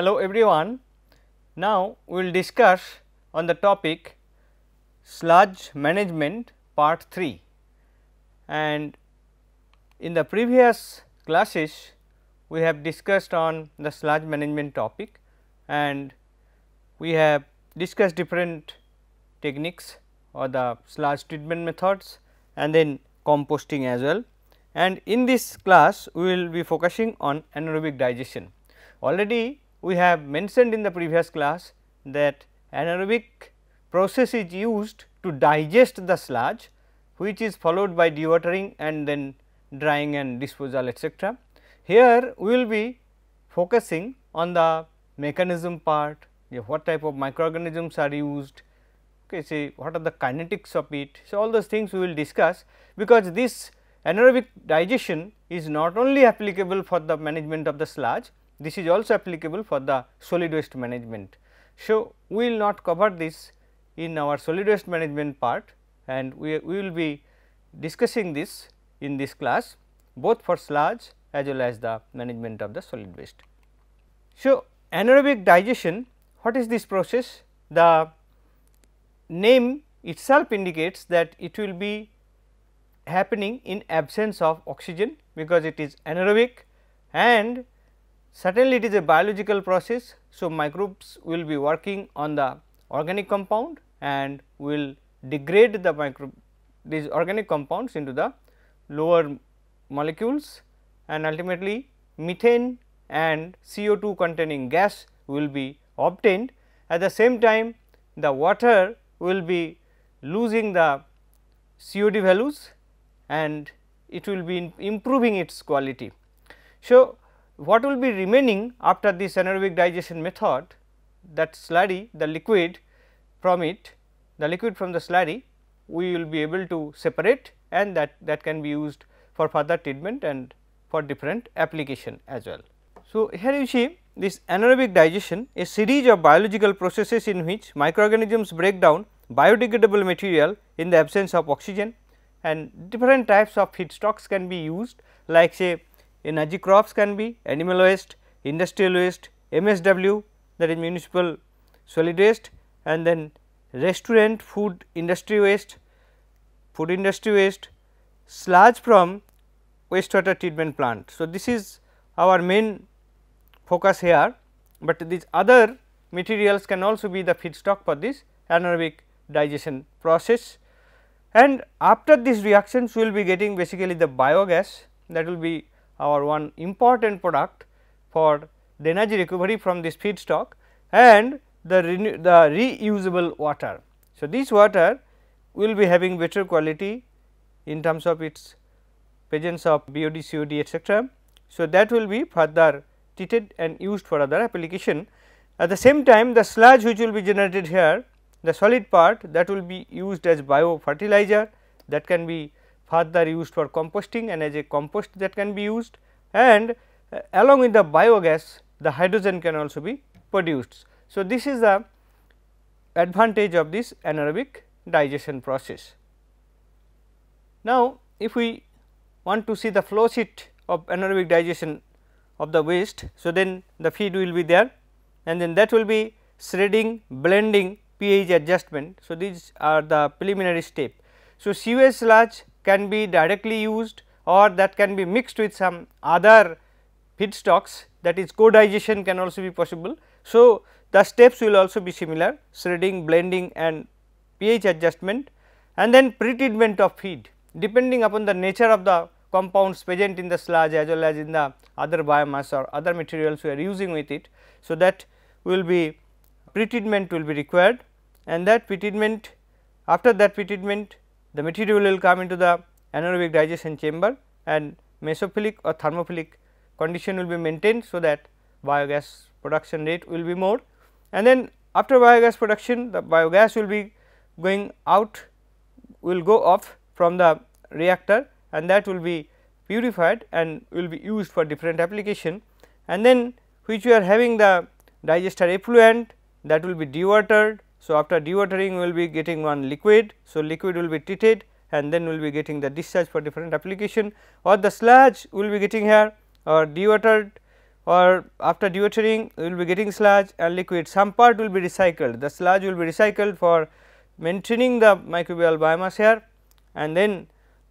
Hello everyone. Now we will discuss on the topic sludge management part 3 and in the previous classes we have discussed on the sludge management topic and we have discussed different techniques or the sludge treatment methods and then composting as well. And in this class we will be focusing on anaerobic digestion. Already we have mentioned in the previous class that anaerobic process is used to digest the sludge which is followed by dewatering and then drying and disposal etcetera. Here we will be focusing on the mechanism part, what type of microorganisms are used, okay, say what are the kinetics of it. So, all those things we will discuss because this anaerobic digestion is not only applicable for the management of the sludge, this is also applicable for the solid waste management. So, we will not cover this in our solid waste management part and we, we will be discussing this in this class both for sludge as well as the management of the solid waste. So, anaerobic digestion what is this process? The name itself indicates that it will be happening in absence of oxygen because it is anaerobic and certainly it is a biological process. So, microbes will be working on the organic compound and will degrade the micro these organic compounds into the lower molecules and ultimately methane and CO2 containing gas will be obtained. At the same time the water will be losing the COD values and it will be improving its quality. So, what will be remaining after this anaerobic digestion method that slurry the liquid from it the liquid from the slurry we will be able to separate and that that can be used for further treatment and for different application as well. So, here you see this anaerobic digestion a series of biological processes in which microorganisms break down biodegradable material in the absence of oxygen and different types of feedstocks can be used like say energy crops can be animal waste, industrial waste, MSW that is municipal solid waste and then restaurant food industry waste, food industry waste, sludge from wastewater treatment plant. So, this is our main focus here, but these other materials can also be the feedstock for this anaerobic digestion process. And after these reactions we will be getting basically the biogas that will be our one important product for the energy recovery from this feedstock and the, the reusable water. So, this water will be having better quality in terms of its presence of BOD, COD etcetera. So, that will be further treated and used for other application. At the same time the sludge which will be generated here the solid part that will be used as bio fertilizer that can be further used for composting and as a compost that can be used and uh, along with the biogas the hydrogen can also be produced. So, this is the advantage of this anaerobic digestion process. Now, if we want to see the flow sheet of anaerobic digestion of the waste. So, then the feed will be there and then that will be shredding, blending, pH adjustment. So, these are the preliminary step. So, sewage sludge can be directly used or that can be mixed with some other feedstocks that is co-digestion can also be possible. So, the steps will also be similar shredding, blending and pH adjustment and then pre-treatment of feed depending upon the nature of the compounds present in the sludge as well as in the other biomass or other materials we are using with it. So, that will be pre-treatment will be required and that pre-treatment after that pre-treatment the material will come into the anaerobic digestion chamber and mesophilic or thermophilic condition will be maintained. So, that biogas production rate will be more and then after biogas production the biogas will be going out will go off from the reactor and that will be purified and will be used for different application and then which we are having the digester effluent that will be dewatered. So, after dewatering we will be getting one liquid. So, liquid will be treated and then we will be getting the discharge for different application or the sludge we will be getting here or dewatered or after dewatering we will be getting sludge and liquid some part will be recycled the sludge will be recycled for maintaining the microbial biomass here and then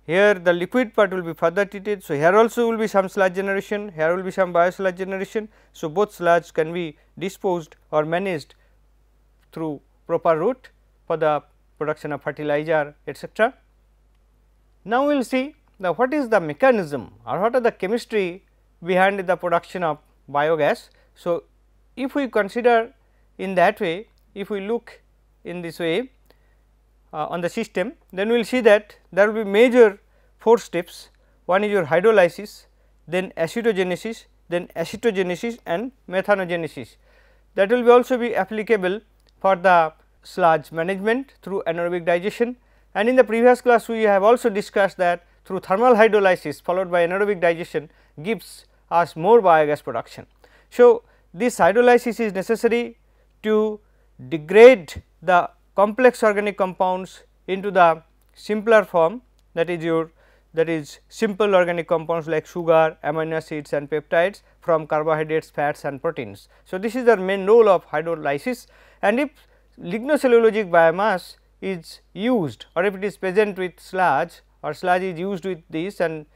here the liquid part will be further treated. So, here also will be some sludge generation here will be some biosludge generation. So, both sludge can be disposed or managed through proper route for the production of fertilizer etcetera. Now, we will see the what is the mechanism or what are the chemistry behind the production of biogas. So, if we consider in that way, if we look in this way uh, on the system, then we will see that there will be major 4 steps. One is your hydrolysis, then acidogenesis, then acetogenesis and methanogenesis. That will be also be applicable for the sludge management through anaerobic digestion and in the previous class we have also discussed that through thermal hydrolysis followed by anaerobic digestion gives us more biogas production. So, this hydrolysis is necessary to degrade the complex organic compounds into the simpler form that is your that is simple organic compounds like sugar, amino acids and peptides from carbohydrates, fats and proteins. So, this is the main role of hydrolysis and if lignocellulosic biomass is used or if it is present with sludge or sludge is used with this and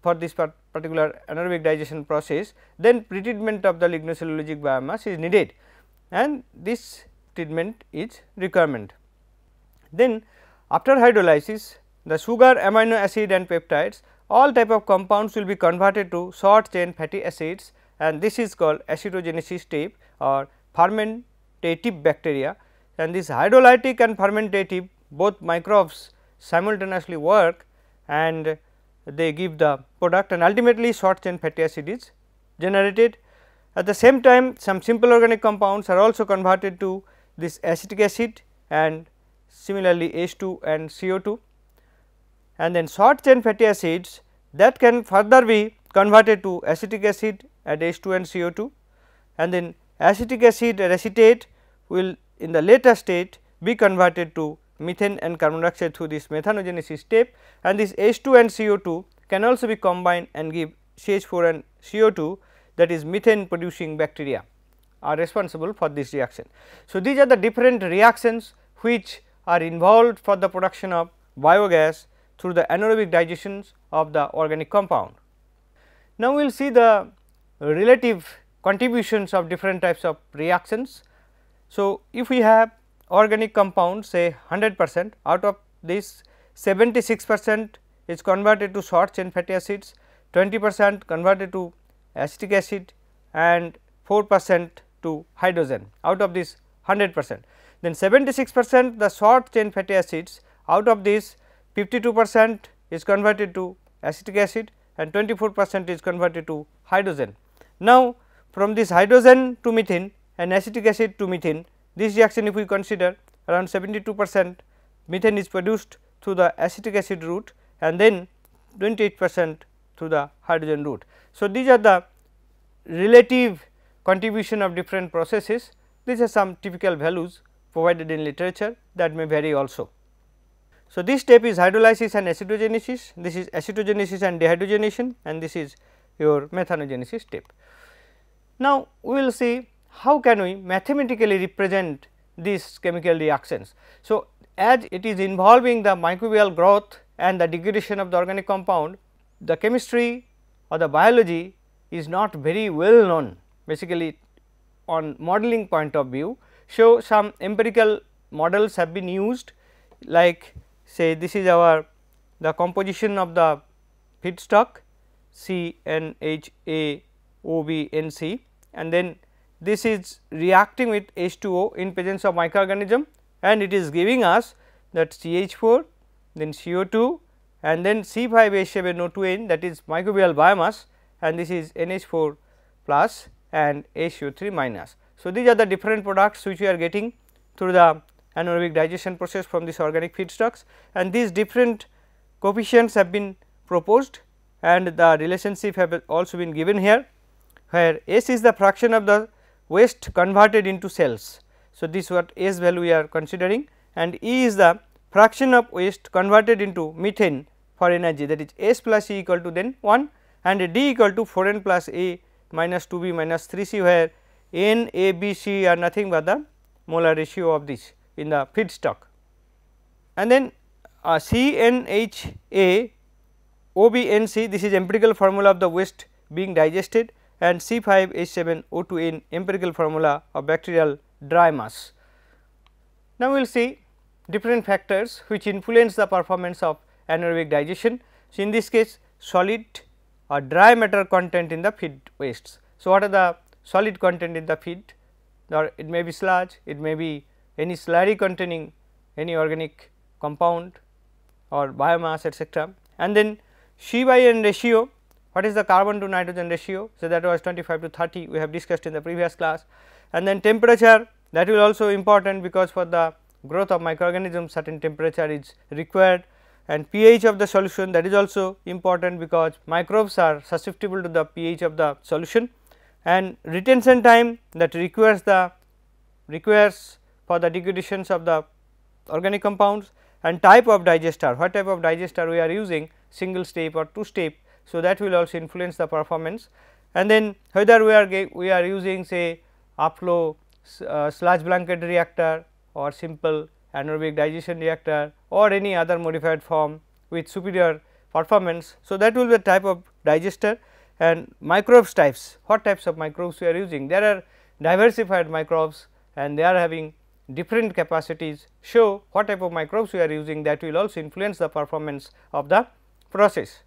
for this particular anaerobic digestion process, then pretreatment of the lignocellulosic biomass is needed and this treatment is requirement. Then after hydrolysis the sugar, amino acid and peptides all type of compounds will be converted to short chain fatty acids and this is called acetogenesis step or fermentative bacteria and this hydrolytic and fermentative both microbes simultaneously work and they give the product and ultimately short chain fatty acid is generated. At the same time some simple organic compounds are also converted to this acetic acid and similarly H2 and CO2 and then short chain fatty acids that can further be converted to acetic acid at H2 and CO2 and then acetic acid acetate will in the later state be converted to methane and carbon dioxide through this methanogenesis step and this H2 and CO2 can also be combined and give CH4 and CO2 that is methane producing bacteria are responsible for this reaction. So, these are the different reactions which are involved for the production of biogas through the anaerobic digestions of the organic compound. Now, we will see the relative contributions of different types of reactions. So, if we have organic compound say 100 percent out of this 76 percent is converted to short chain fatty acids, 20 percent converted to acetic acid and 4 percent to hydrogen out of this 100 percent. Then 76 percent the short chain fatty acids out of this 52 percent is converted to acetic acid and 24 percent is converted to hydrogen. Now, from this hydrogen to methane and acetic acid to methane this reaction if we consider around 72 percent methane is produced through the acetic acid route and then 28 percent through the hydrogen route. So, these are the relative contribution of different processes these are some typical values provided in literature that may vary also. So, this step is hydrolysis and acetogenesis, this is acetogenesis and dehydrogenation and this is your methanogenesis step. Now, we will see how can we mathematically represent these chemical reactions. So, as it is involving the microbial growth and the degradation of the organic compound, the chemistry or the biology is not very well known basically on modeling point of view. So, some empirical models have been used like say this is our the composition of the feedstock C N H A O B N C. And then this is reacting with H2O in presence of microorganism. And it is giving us that CH4 then CO2 and then C5H7O2N that is microbial biomass. And this is NH4 plus and HO3 minus. So, these are the different products which we are getting through the anaerobic digestion process from these organic feedstocks and these different coefficients have been proposed and the relationship have also been given here where S is the fraction of the waste converted into cells. So, this what S value we are considering and E is the fraction of waste converted into methane for energy that is S plus E equal to then 1 and D equal to 4 n plus A minus 2 b minus 3 c where n a b c are nothing but the molar ratio of this in the feedstock. And then uh, C n h a O b n c this is empirical formula of the waste being digested and C 5 H 7 O 2 n empirical formula of bacterial dry mass. Now, we will see different factors which influence the performance of anaerobic digestion. So, in this case solid or dry matter content in the feed wastes. So, what are the solid content in the feed or it may be sludge, it may be any slurry containing any organic compound or biomass etcetera. And then C by N ratio what is the carbon to nitrogen ratio. So, that was 25 to 30 we have discussed in the previous class and then temperature that will also important because for the growth of microorganisms certain temperature is required and pH of the solution that is also important because microbes are susceptible to the pH of the solution and retention time that requires the requires for the degradations of the organic compounds and type of digester. What type of digester we are using? Single step or two step. So, that will also influence the performance. And then whether we are we are using say upflow uh, sludge blanket reactor or simple anaerobic digestion reactor or any other modified form with superior performance. So, that will be the type of digester and microbes types. What types of microbes we are using? There are diversified microbes and they are having different capacities show what type of microbes we are using that will also influence the performance of the process.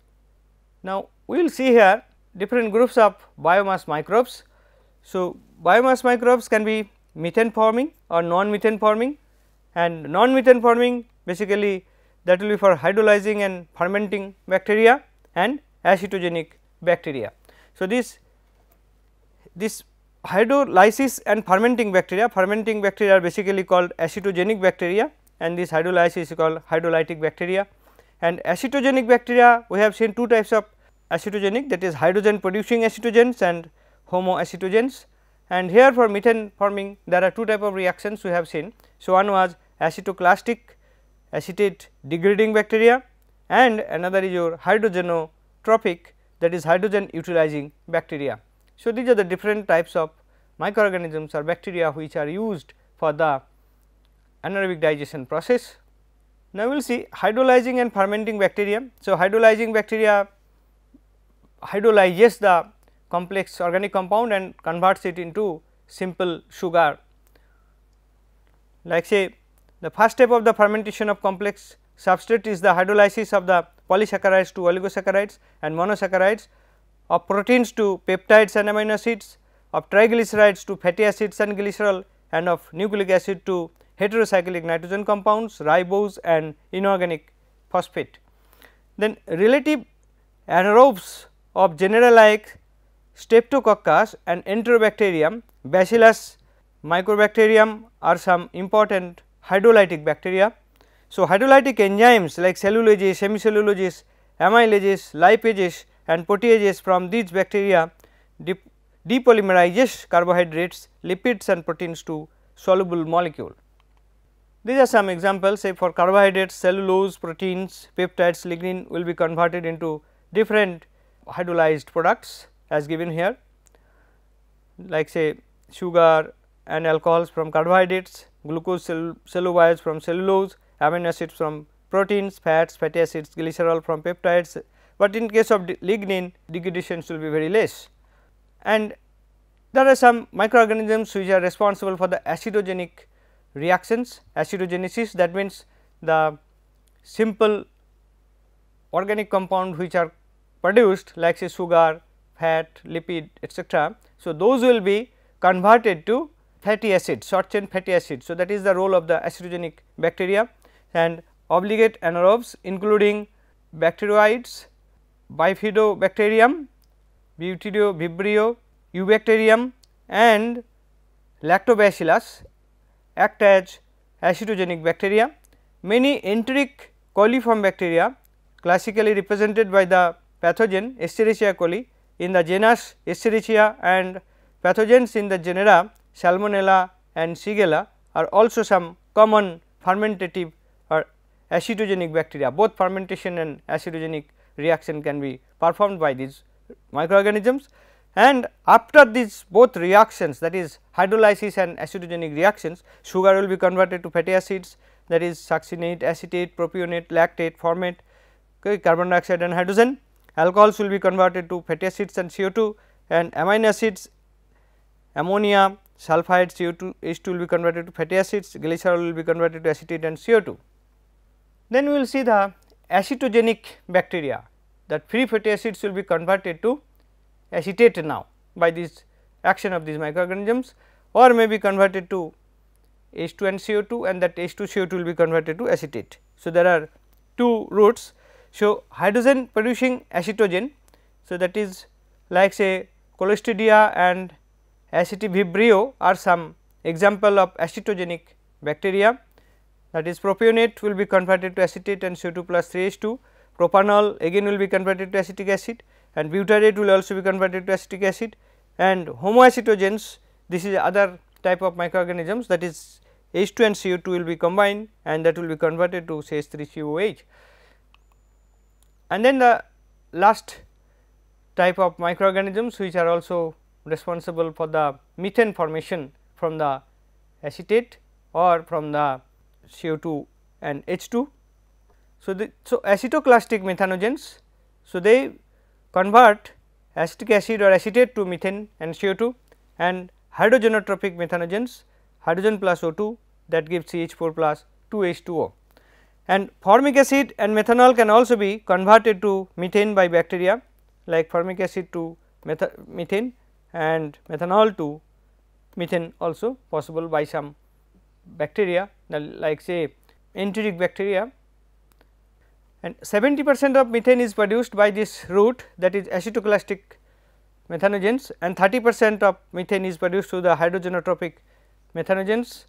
Now, we will see here different groups of biomass microbes. So, biomass microbes can be methane forming or non methane forming and non methane forming basically that will be for hydrolyzing and fermenting bacteria and acetogenic bacteria. So, this this hydrolysis and fermenting bacteria, fermenting bacteria are basically called acetogenic bacteria and this hydrolysis is called hydrolytic bacteria. And acetogenic bacteria we have seen two types of acetogenic that is hydrogen producing acetogens and homoacetogens and here for methane forming there are two type of reactions we have seen. So, one was acetoclastic acetate degrading bacteria and another is your hydrogenotropic that is hydrogen utilizing bacteria. So, these are the different types of microorganisms or bacteria which are used for the anaerobic digestion process. Now, we will see hydrolyzing and fermenting bacteria. So, hydrolyzing bacteria hydrolyzes the complex organic compound and converts it into simple sugar. Like say the first step of the fermentation of complex substrate is the hydrolysis of the polysaccharides to oligosaccharides and monosaccharides of proteins to peptides and amino acids, of triglycerides to fatty acids and glycerol and of nucleic acid to heterocyclic nitrogen compounds, ribose and inorganic phosphate. Then relative anaerobes of genera like Streptococcus and Enterobacterium, Bacillus microbacterium are some important hydrolytic bacteria. So, hydrolytic enzymes like cellulases, hemicellulases, amylases, lipases and proteases from these bacteria depolymerizes carbohydrates, lipids and proteins to soluble molecule. These are some examples say for carbohydrates, cellulose, proteins, peptides, lignin will be converted into different hydrolyzed products as given here like say sugar and alcohols from carbohydrates, glucose cell, cellulose from cellulose, amino acids from proteins, fats, fatty acids, glycerol from peptides, but in case of lignin degradation will be very less. And there are some microorganisms which are responsible for the acidogenic reactions, acidogenesis that means the simple organic compound which are produced like say sugar, fat, lipid etc. So, those will be converted to fatty acid short chain fatty acid. So, that is the role of the acidogenic bacteria and obligate anaerobes including Bacteroides, bifidobacterium, Butyrivibrio, eubacterium and lactobacillus act as acidogenic bacteria. Many enteric coliform bacteria classically represented by the pathogen Escherichia coli in the genus Escherichia and pathogens in the genera Salmonella and Shigella are also some common fermentative or acidogenic bacteria both fermentation and acidogenic reaction can be performed by these microorganisms. and after these both reactions that is hydrolysis and acidogenic reactions sugar will be converted to fatty acids that is succinate, acetate, propionate, lactate, formate, okay, carbon dioxide and hydrogen. Alcohols will be converted to fatty acids and CO2 and amino acids ammonia, sulphide, CO2, H2 will be converted to fatty acids, glycerol will be converted to acetate and CO2. Then we will see the acetogenic bacteria that free fatty acids will be converted to acetate now by this action of these microorganisms or may be converted to H2 and CO2 and that H2 CO2 will be converted to acetate. So, there are two routes. So, hydrogen producing acetogen. So, that is like say Clostridia and Acetivibrio are some example of acetogenic bacteria that is propionate will be converted to acetate and CO2 plus 3 H2, propanol again will be converted to acetic acid. And butyrate will also be converted to acetic acid. And homoacetogens this is other type of microorganisms that is H2 and CO2 will be combined and that will be converted to CH3COH. And then the last type of microorganisms which are also responsible for the methane formation from the acetate or from the CO2 and H2. So, the, so acetoclastic methanogens, so they convert acetic acid or acetate to methane and CO2 and hydrogenotropic methanogens hydrogen plus O2 that gives CH4 plus 2 H2O. And formic acid and methanol can also be converted to methane by bacteria like formic acid to methane and methanol to methane also possible by some bacteria like say enteric bacteria and 70 percent of methane is produced by this route that is acetoclastic methanogens and 30 percent of methane is produced through the hydrogenotropic methanogens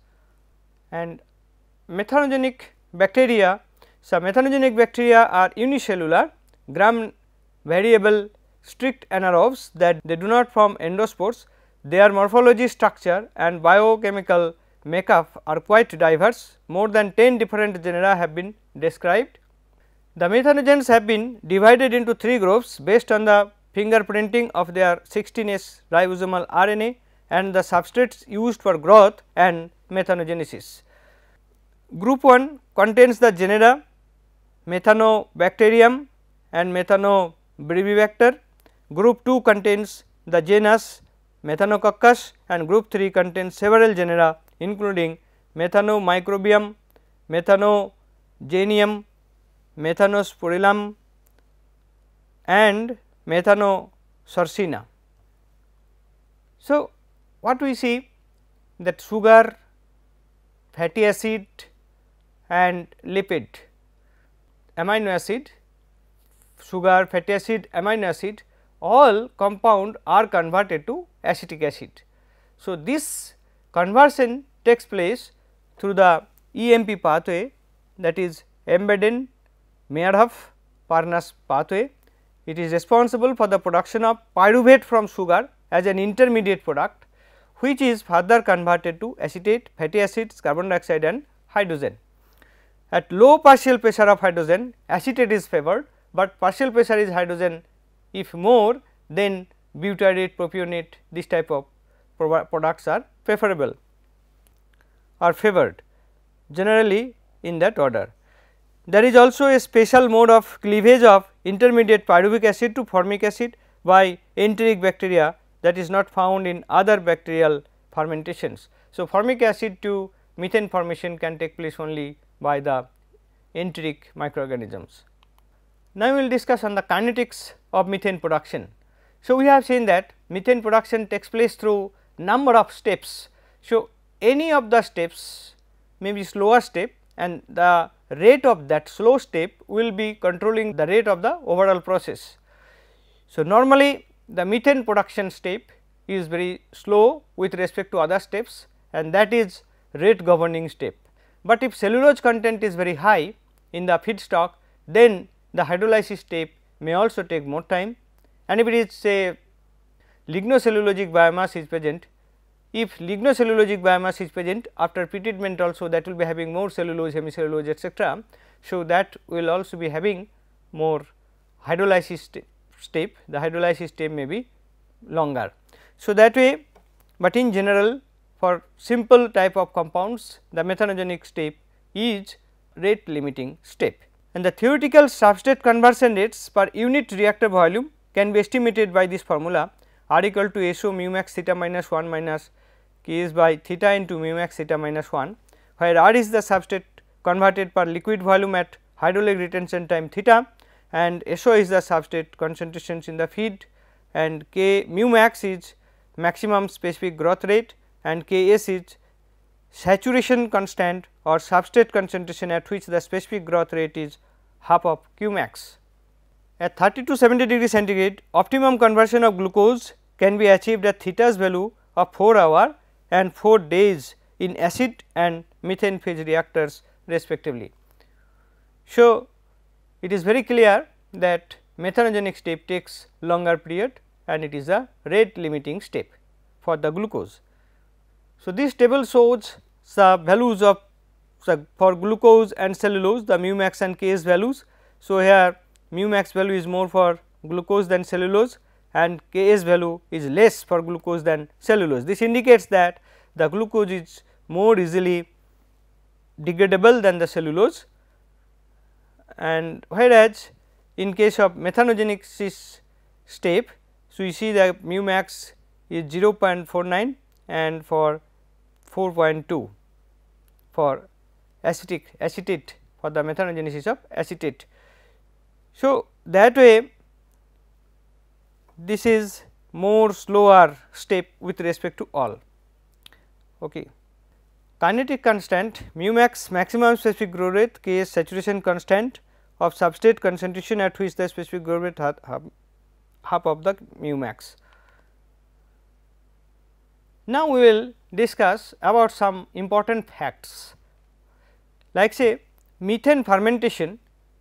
and methanogenic bacteria. So, methanogenic bacteria are unicellular gram variable strict anaerobes that they do not form endospores. Their morphology structure and biochemical makeup are quite diverse more than 10 different genera have been described. The methanogens have been divided into three groups based on the fingerprinting of their 16S ribosomal RNA and the substrates used for growth and methanogenesis. Group 1 contains the genera Methanobacterium and Methanobrevibacter. Group 2 contains the genus Methanococcus and group 3 contains several genera including Methanomicrobium, Methanogenium, Methanospirillum and Methanosarcina. So, what we see that sugar, fatty acid and lipid amino acid, sugar, fatty acid, amino acid all compound are converted to acetic acid. So, this conversion takes place through the EMP pathway that is Embedden Meyerhof Parnas pathway. It is responsible for the production of pyruvate from sugar as an intermediate product which is further converted to acetate, fatty acids, carbon dioxide and hydrogen. At low partial pressure of hydrogen acetate is favored, but partial pressure is hydrogen if more then butyrate, propionate this type of products are preferable or favored generally in that order. There is also a special mode of cleavage of intermediate pyruvic acid to formic acid by enteric bacteria that is not found in other bacterial fermentations. So, formic acid to methane formation can take place only by the enteric microorganisms. Now, we will discuss on the kinetics of methane production. So, we have seen that methane production takes place through number of steps. So, any of the steps may be slower step and the rate of that slow step will be controlling the rate of the overall process. So, normally the methane production step is very slow with respect to other steps and that is rate governing step. But if cellulose content is very high in the feedstock then the hydrolysis step may also take more time and if it is say lignocellulosic biomass is present if lignocellulosic biomass is present after pretreatment also that will be having more cellulose hemicellulose etc. So, that will also be having more hydrolysis step, the hydrolysis step may be longer. So, that way, but in general for simple type of compounds the methanogenic step is rate limiting step and the theoretical substrate conversion rates per unit reactor volume can be estimated by this formula R equal to SO mu max theta minus 1 minus k is by theta into mu max theta minus 1 where R is the substrate converted per liquid volume at hydraulic retention time theta and SO is the substrate concentrations in the feed and K mu max is maximum specific growth rate and K s is saturation constant or substrate concentration at which the specific growth rate is half of Q max. At 30 to 70 degree centigrade optimum conversion of glucose can be achieved at theta's value of 4 hour and 4 days in acid and methane phase reactors respectively. So, it is very clear that methanogenic step takes longer period and it is a rate limiting step for the glucose. So, this table shows the values of for glucose and cellulose the mu max and Ks values. So, here mu max value is more for glucose than cellulose and Ks value is less for glucose than cellulose. This indicates that the glucose is more easily degradable than the cellulose and whereas in case of methanogenesis step. So, you see that mu max is 0.49 and for 4.2 for acetic acetate for the methanogenesis of acetate. So, that way this is more slower step with respect to all. Okay. Kinetic constant mu max maximum specific growth rate K s saturation constant of substrate concentration at which the specific growth rate half, half of the mu max. Now, we will discuss about some important facts like say methane fermentation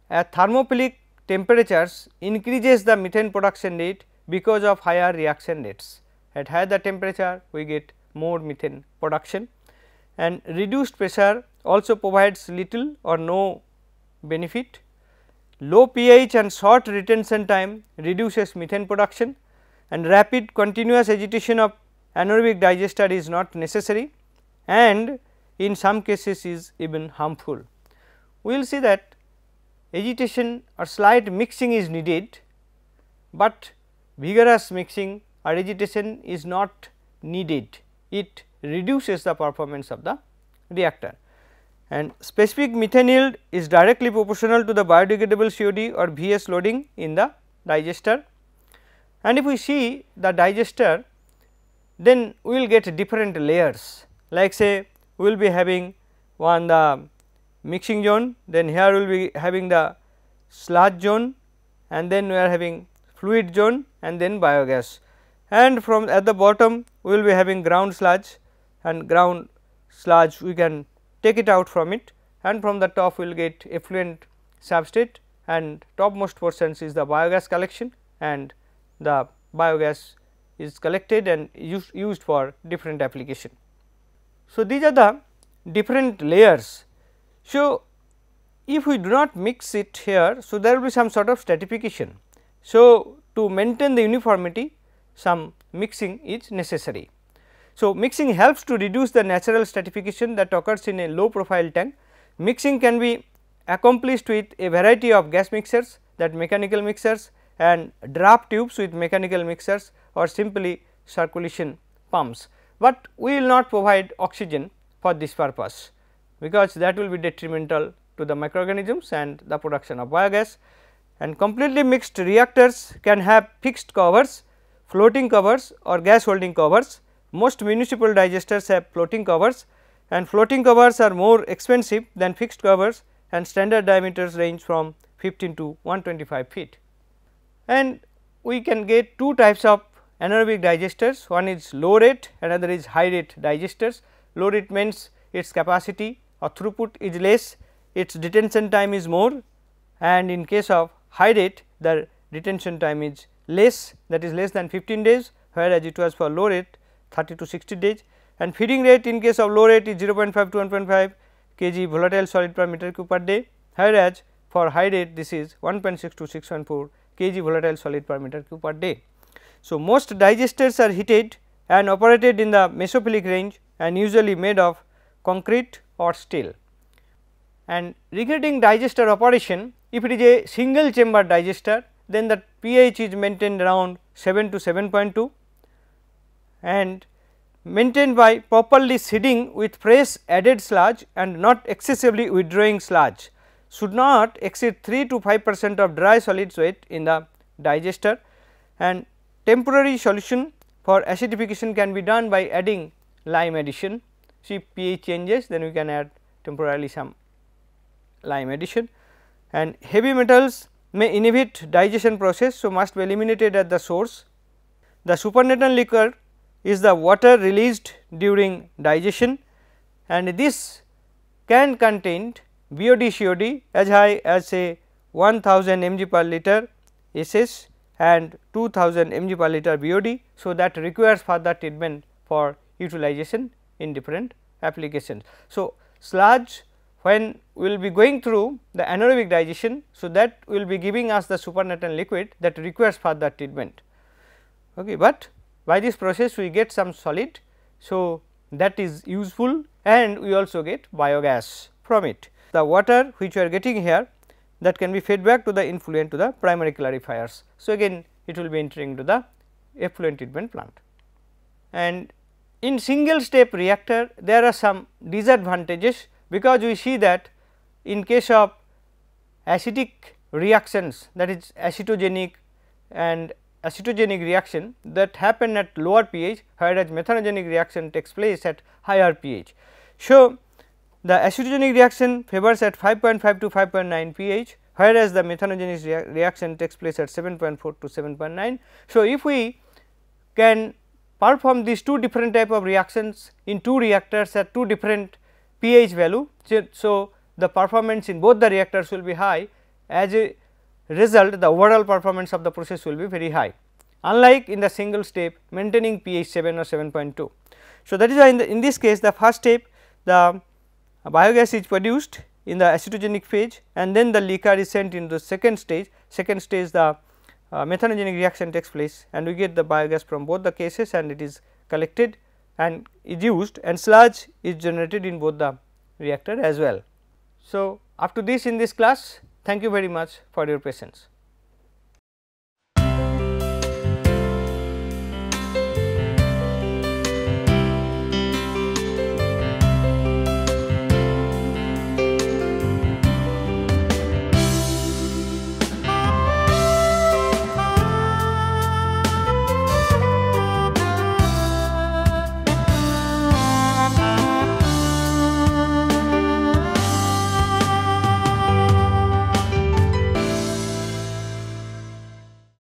a thermophilic temperatures increases the methane production rate because of higher reaction rates. At higher the temperature we get more methane production and reduced pressure also provides little or no benefit. Low pH and short retention time reduces methane production and rapid continuous agitation of anaerobic digester is not necessary and in some cases is even harmful. We will see that agitation or slight mixing is needed, but vigorous mixing or agitation is not needed, it reduces the performance of the reactor. And specific methane yield is directly proportional to the biodegradable COD or Vs loading in the digester. And if we see the digester, then we will get different layers like say we will be having one the mixing zone, then here we will be having the sludge zone and then we are having fluid zone and then biogas and from at the bottom we will be having ground sludge and ground sludge we can take it out from it and from the top we will get effluent substrate and topmost portions is the biogas collection and the biogas is collected and used, used for different application. So, these are the different layers. So, if we do not mix it here, so there will be some sort of stratification. So, to maintain the uniformity some mixing is necessary. So, mixing helps to reduce the natural stratification that occurs in a low profile tank. Mixing can be accomplished with a variety of gas mixers that mechanical mixers and draft tubes with mechanical mixers or simply circulation pumps but we will not provide oxygen for this purpose because that will be detrimental to the microorganisms and the production of biogas and completely mixed reactors can have fixed covers, floating covers or gas holding covers. Most municipal digesters have floating covers and floating covers are more expensive than fixed covers and standard diameters range from 15 to 125 feet. And we can get two types of anaerobic digesters one is low rate another is high rate digesters. Low rate means its capacity or throughput is less its detention time is more and in case of high rate the detention time is less that is less than 15 days whereas it was for low rate 30 to 60 days and feeding rate in case of low rate is 0.5 to 1.5 kg volatile solid per meter cube per day whereas for high rate this is 1.6 to 6.4 kg volatile solid per meter cube per day. So, most digesters are heated and operated in the mesophilic range and usually made of concrete or steel. And regarding digester operation, if it is a single chamber digester, then the pH is maintained around 7 to 7.2 and maintained by properly seeding with fresh added sludge and not excessively withdrawing sludge should not exceed 3 to 5 percent of dry solids weight in the digester and temporary solution for acidification can be done by adding lime addition. See pH changes then we can add temporarily some lime addition and heavy metals may inhibit digestion process. So, must be eliminated at the source. The supernatant liquor is the water released during digestion and this can contain BOD COD as high as say 1000 mg per liter SS and 2000 mg per liter BOD. So, that requires further treatment for utilization in different applications. So, sludge when we will be going through the anaerobic digestion. So, that will be giving us the supernatant liquid that requires further treatment. Okay, but by this process we get some solid. So, that is useful and we also get biogas from it. The water which we are getting here that can be fed back to the influent to the primary clarifiers. So, again it will be entering to the effluent treatment plant. And in single step reactor there are some disadvantages because we see that in case of acidic reactions that is acetogenic and acetogenic reaction that happen at lower pH whereas methanogenic reaction takes place at higher pH. So, the acetogenic reaction favors at 5.5 to 5.9 pH whereas the methanogenic rea reaction takes place at 7.4 to 7.9. So, if we can perform these two different type of reactions in two reactors at two different pH value. So, the performance in both the reactors will be high as a result the overall performance of the process will be very high unlike in the single step maintaining pH 7 or 7.2. So, that is why in, the, in this case the first step the biogas is produced in the acetogenic phase and then the liquor is sent into the second stage, second stage the uh, methanogenic reaction takes place and we get the biogas from both the cases and it is collected and is used and sludge is generated in both the reactor as well. So, up to this in this class thank you very much for your patience.